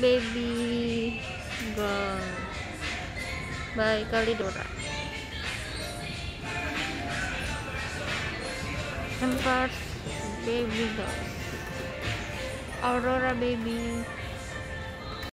baby girl. By Kalidora Empress baby girl. Aurora baby.